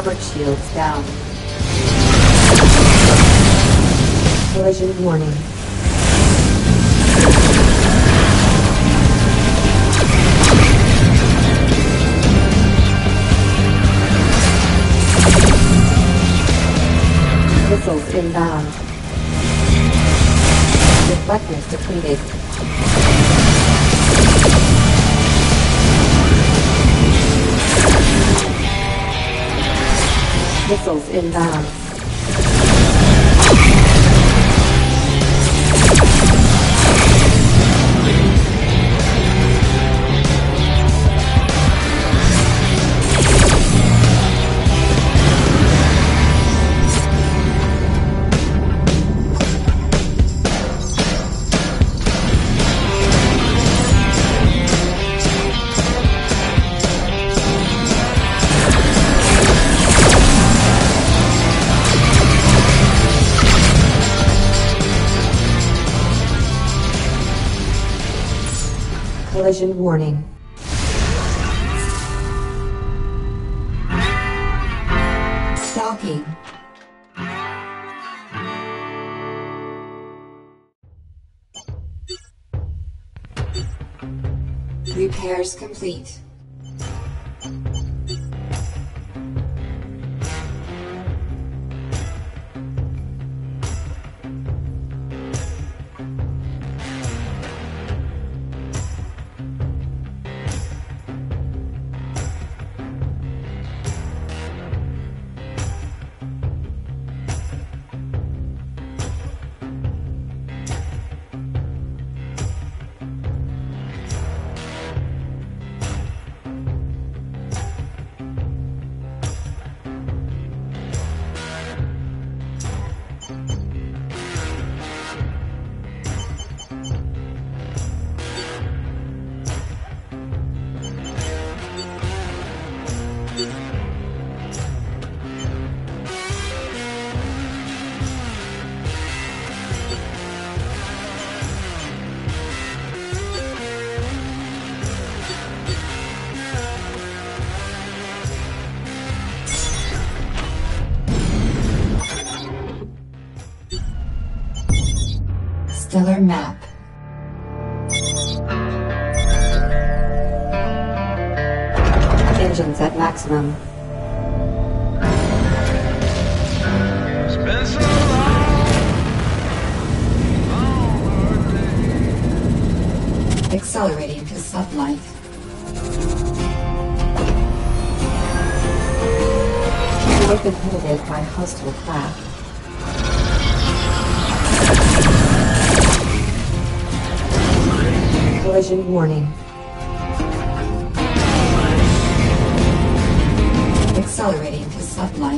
Starboard shields down. Collision warning. Missiles inbound. Deflectors depleted. Missiles inbound. Collision warning. Stalking. Repairs complete. Stellar map. Engines at maximum. Accelerating to sublight. Been by hostile craft. Collision warning. Accelerating to sublight.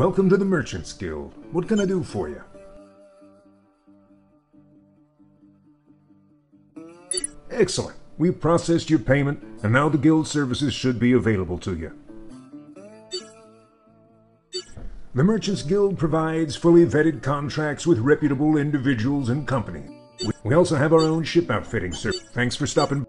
Welcome to the Merchants Guild. What can I do for you? Excellent. We've processed your payment, and now the Guild services should be available to you. The Merchants Guild provides fully vetted contracts with reputable individuals and companies. We- We also have our own ship outfitting service. Thanks for stopping.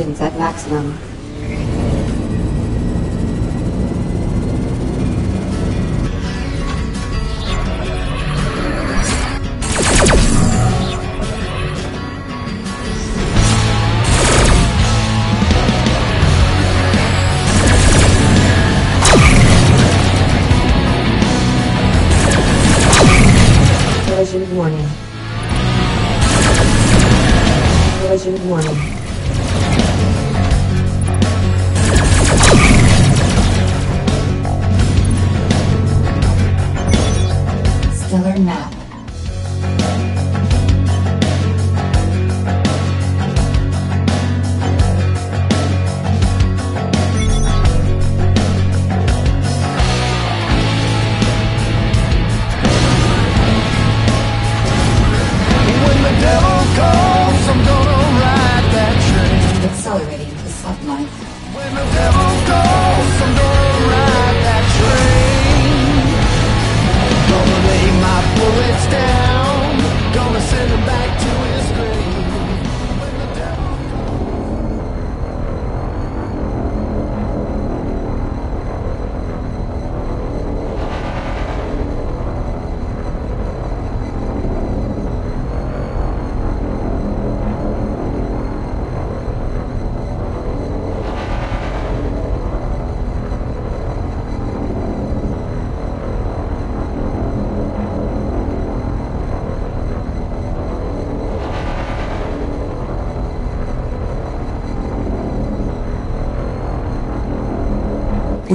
at maximum.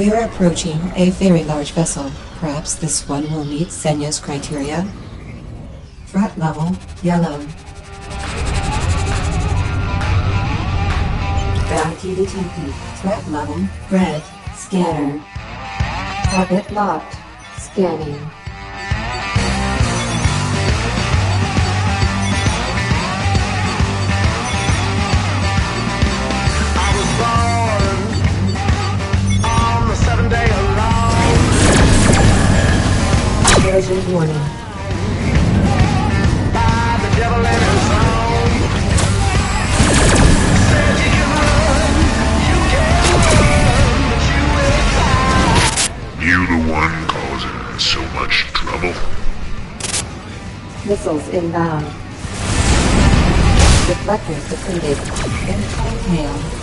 We are approaching a very large vessel. Perhaps this one will meet Senya's criteria. Threat level, yellow. Bounty detected. Threat level, red. Scanner. Target locked. Scanning. husband's warning. You the one causing so much trouble? Missiles inbound. Deflectors depleted. Incoming mail.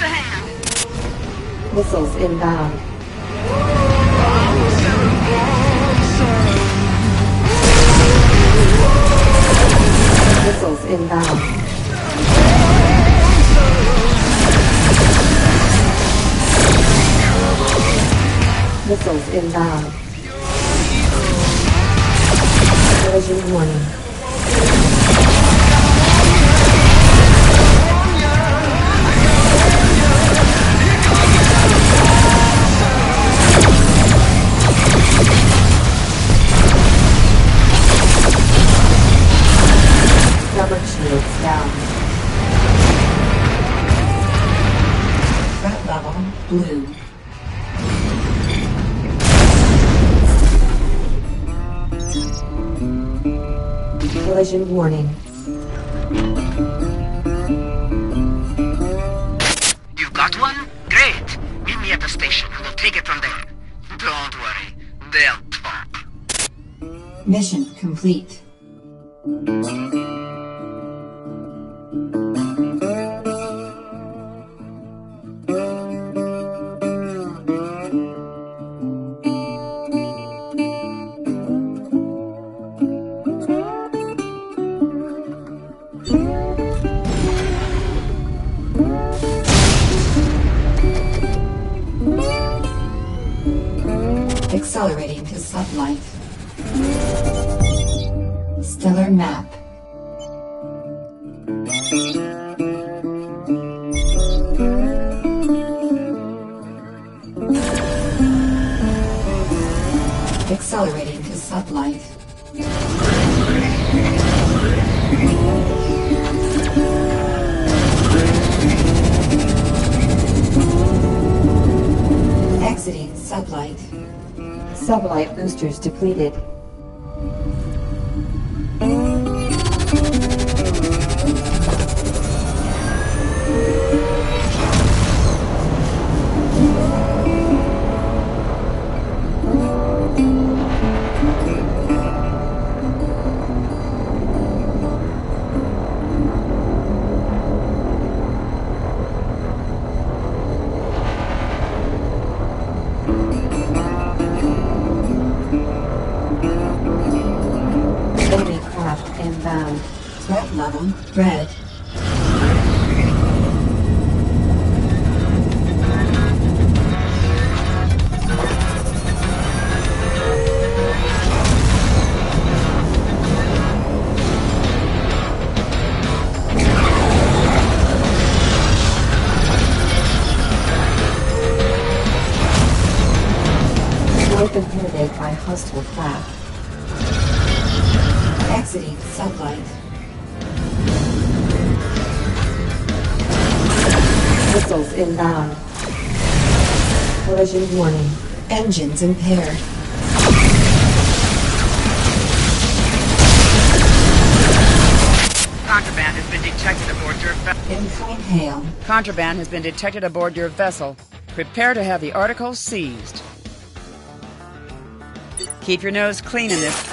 Missiles ahead. Missiles inbound. Missiles inbound. Missiles inbound. Accelerating to sublight. Stellar map. Accelerating to sublight. Exiting sublight. Sublight boosters depleted. Engines impaired. Contraband has been detected aboard your vessel. Incoming hail. Contraband has been detected aboard your vessel. Prepare to have the articles seized. Keep your nose clean in this.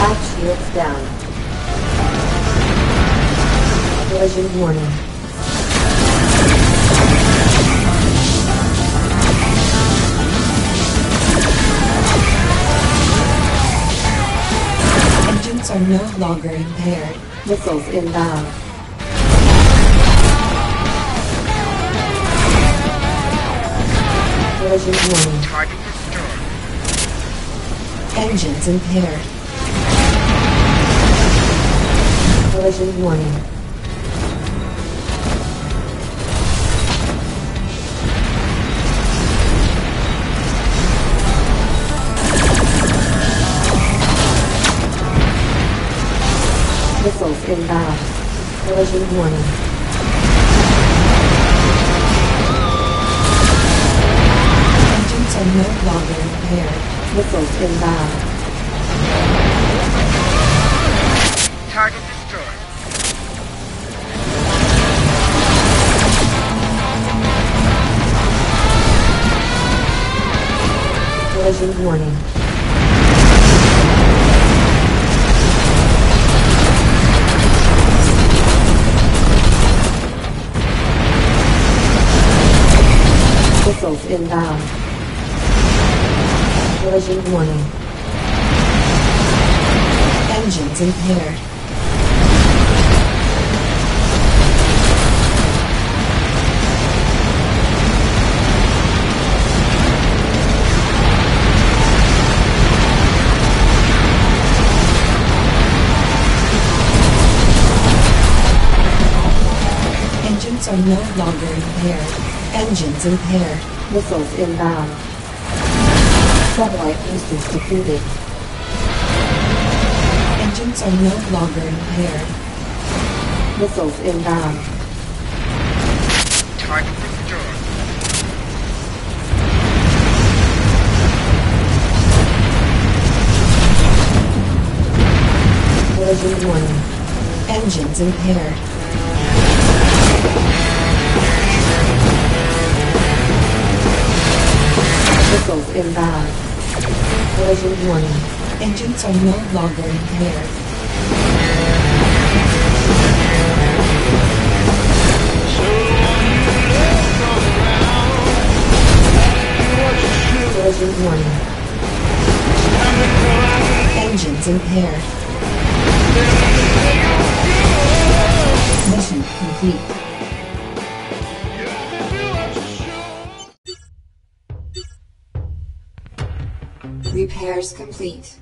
Aft shields down. Collision warning. Are no longer impaired. Missiles inbound. Collision warning. Target destroyed. Engines impaired. Collision warning. Missiles inbound. Collision warning. Engines are no longer impaired. Missiles inbound. Target destroyed. Collision warning. Missiles inbound. Um, Collision warning. Engines impaired. Engines are no longer impaired. Engines impaired. Missiles inbound. Sublight boosters defeated. Engines are no longer impaired. Missiles inbound. Target destroyed. Collision warning. Engines impaired. Missiles inbound. Collision warning. Engines are no longer impaired. Collision warning. Engines impaired. Mission complete. Repairs complete.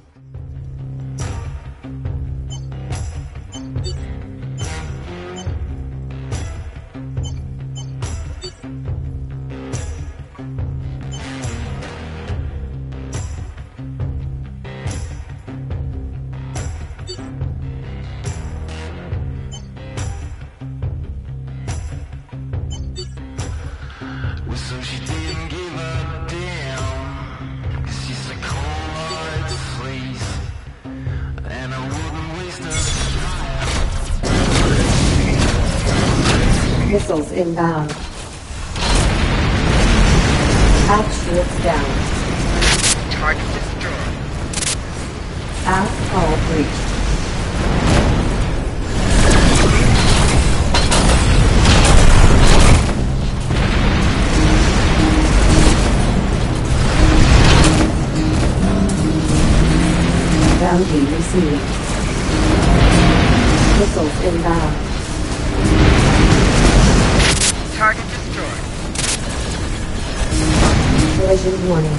Collision warning.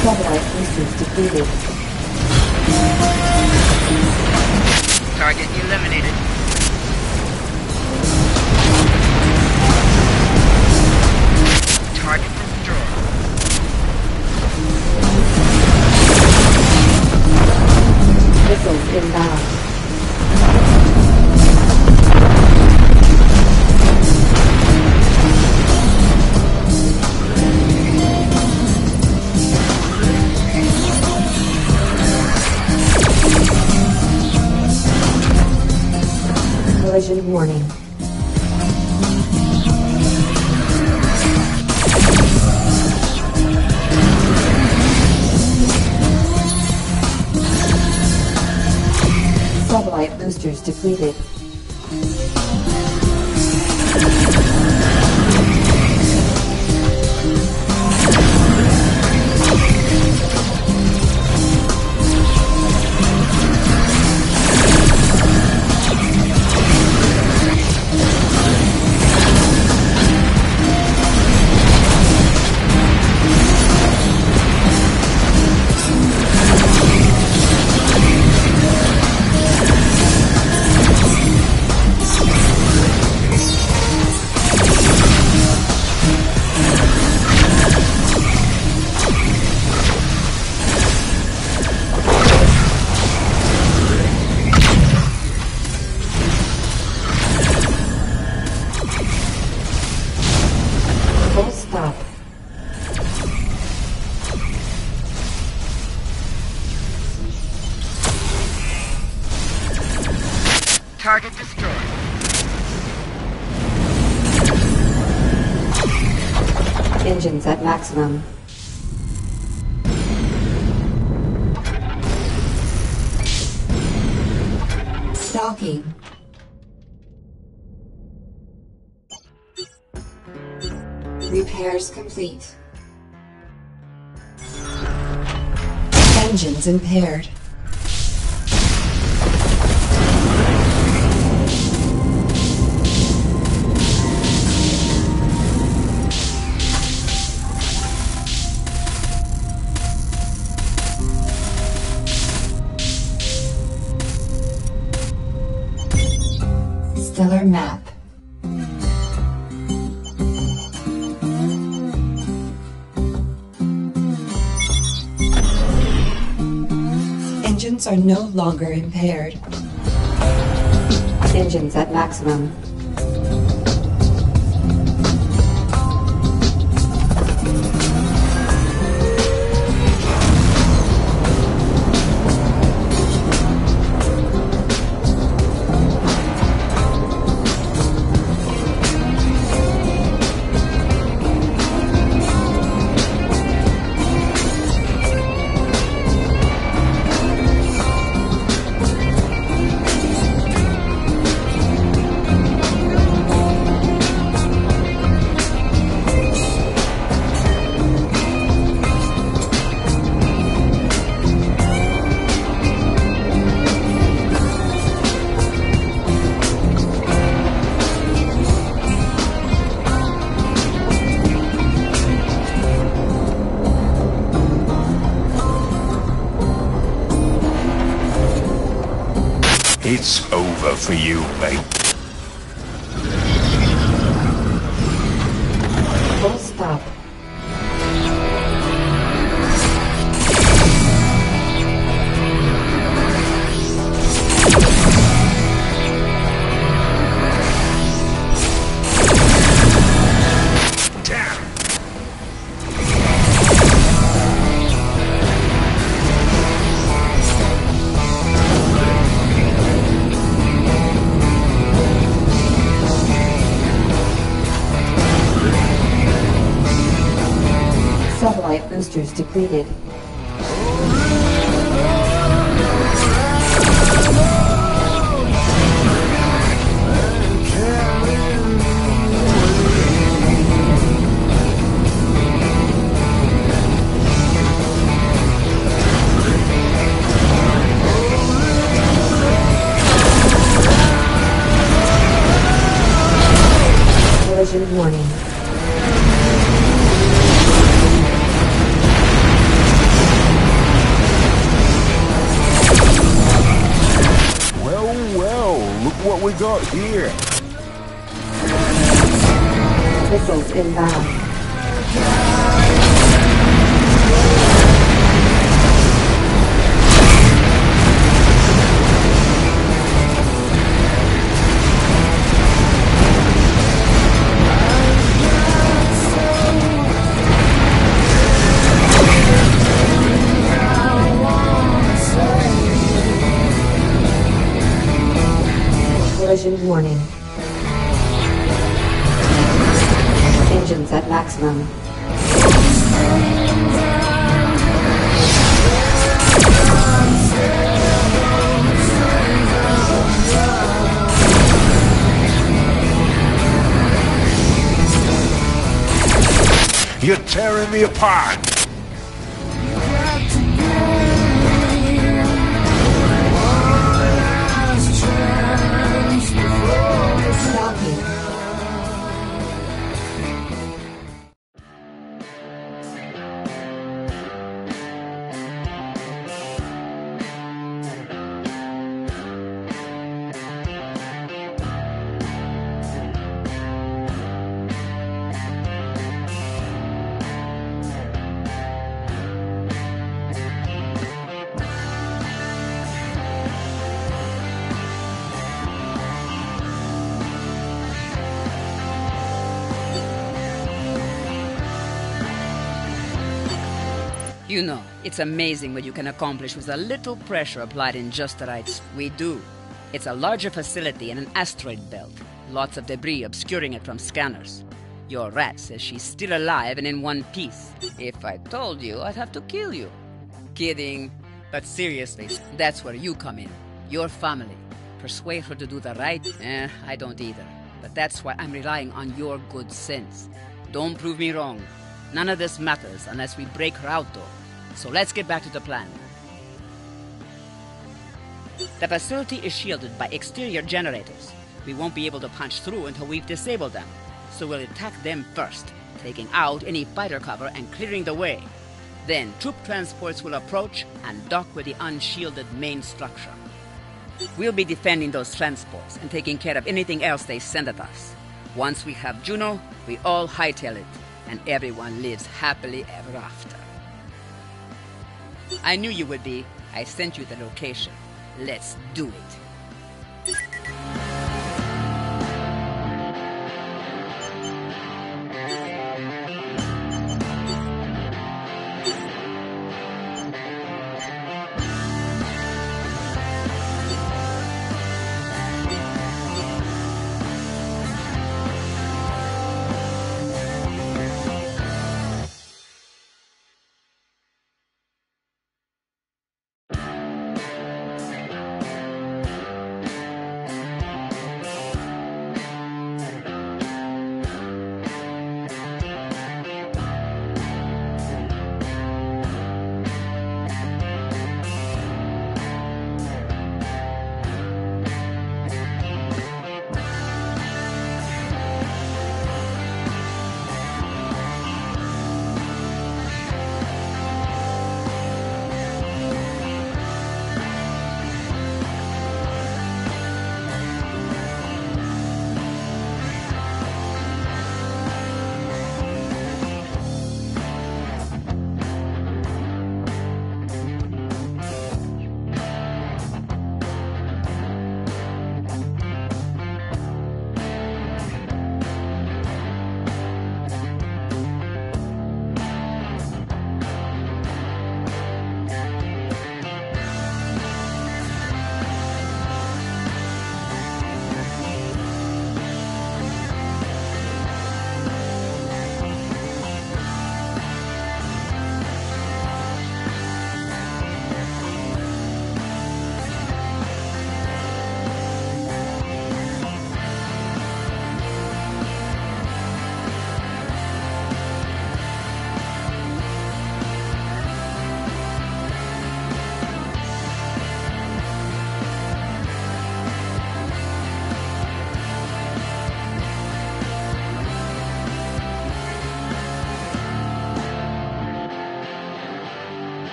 Sublight boosters depleted. Target eliminated. Target destroyed. Missiles inbound. Warning. Sublight boosters depleted. Impaired. Stellar map. Are no longer impaired. Engines at maximum. It's over for you, mate. Full stop. Boosters we got here. Missiles inbound. Me apart. You know, it's amazing what you can accomplish with a little pressure applied in just the right. We do. It's a larger facility in an asteroid belt. Lots of debris obscuring it from scanners. Your rat says she's still alive and in one piece. If I told you, I'd have to kill you. Kidding. But seriously, that's where you come in. Your family. Persuade her to do the right? Eh, I don't either. But that's why I'm relying on your good sense. Don't prove me wrong. None of this matters unless we break her out, though. So let's get back to the plan. The facility is shielded by exterior generators. We won't be able to punch through until we've disabled them. So we'll attack them first, taking out any fighter cover and clearing the way. Then troop transports will approach and dock with the unshielded main structure. We'll be defending those transports and taking care of anything else they send at us. Once we have Juno, we all hightail it, and everyone lives happily ever after. I knew you would be. I sent you the location. Let's do it.